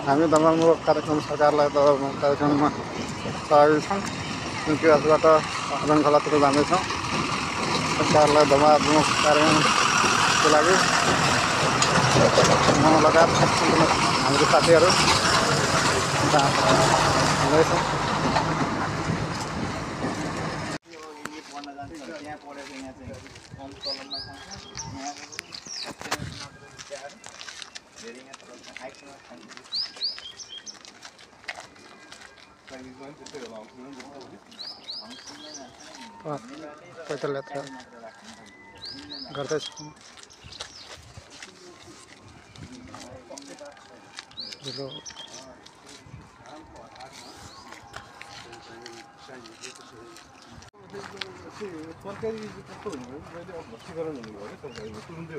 हामी दमनमूलक कार्यक्रम सरकारलाई दमन कार्यक्रममा सहयोगी छौँ जुन किराँतबाट रङखलातिर जाँदैछौँ सरकारलाई दमनमूलक कार्यक्रमको लागि म लगायत हाम्रो साथीहरू जा- पैदल यात्रा गर्दैछौँ ढिलो कस्तो हुनुभयो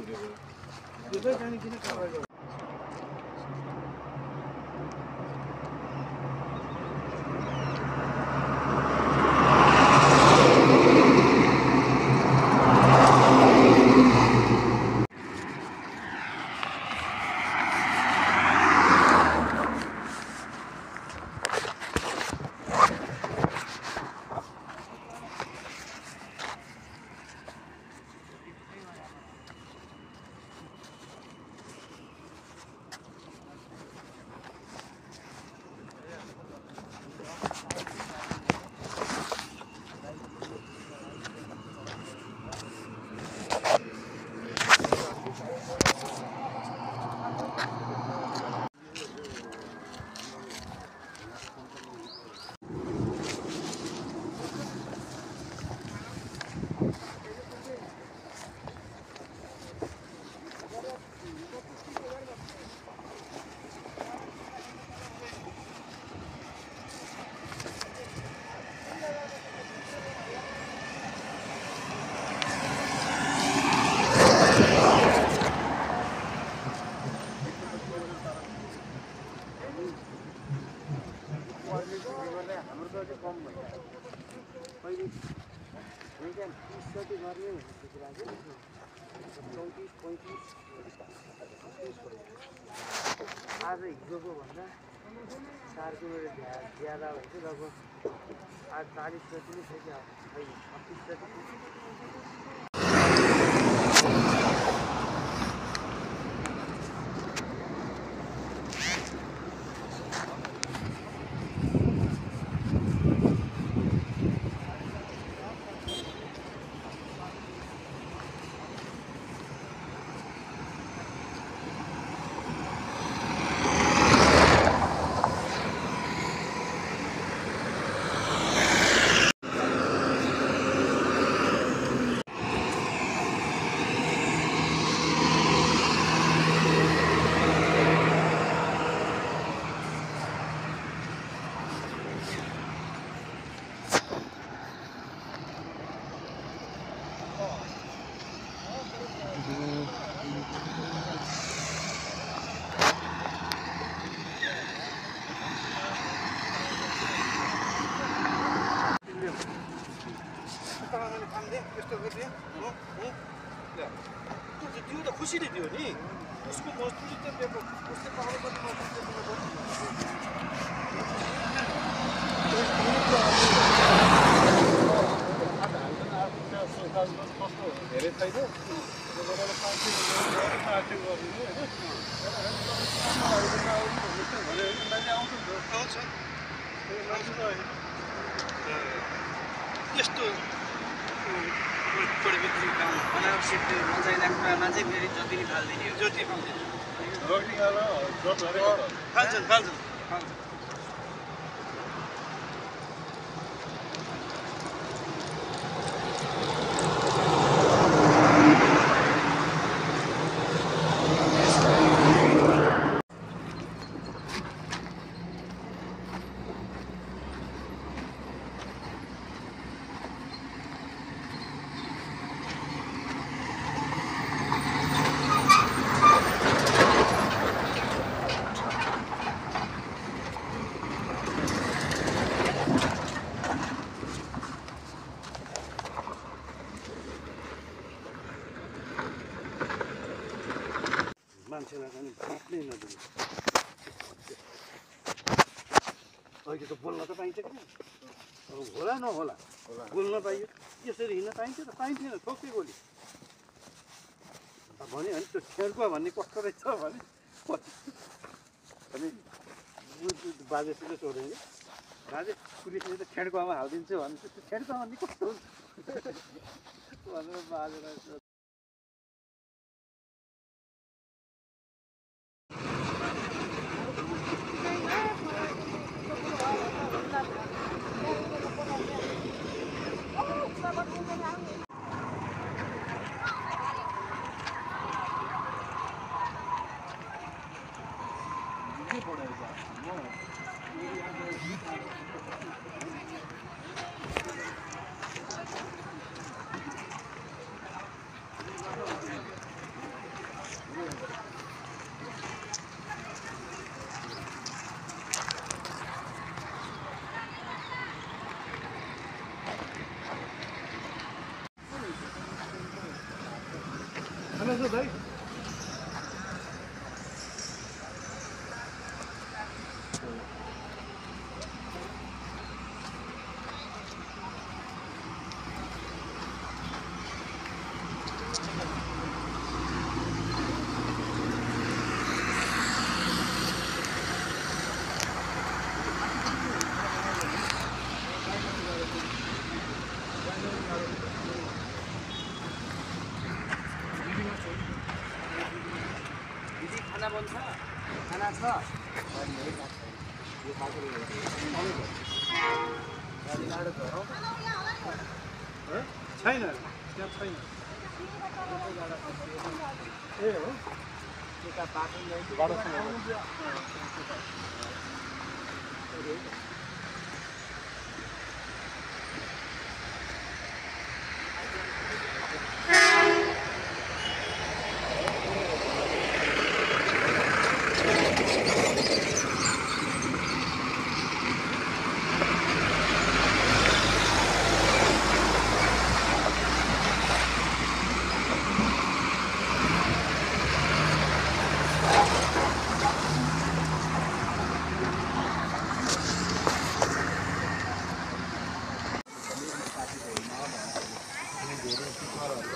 आज हिजोको भन्दा चार ज्या ज्यादा कि लगभग आज चालिस जति नै छैन छत्तिस जति खुसीले दियो नि उसको मजदुरी त दिएको उसले पाउनु पर्ने मजदुरी। धेरै छैन। यस्तो अनावश्यक फेरि जति नि फालिदिने हो जति त फाल्छन् फाल्छन् फाल्छन् बाँच्नै नदिनु अहिले त बोल्न त पाइन्छ कि? होला नहोला। बोल्न पाइयो। यसरी हिँड्न पाइन्थ्यो त पाइन्थेन ठोक्कै गोली अब भन्यो भने त्यो खेड्पा भन्ने कस्तो रहेछ भने अनि बाजेसित सोध्यो कि बाजे पुलिसले त खेड्पामा हालिदिन्छु भने त्यो खेड्पा भन्ने कस्तो हुन्छ। भनेर बाजेलाई Non. खाना बन्छ खाना छ। छैन त्यहाँ छैन ए हो यता बाटो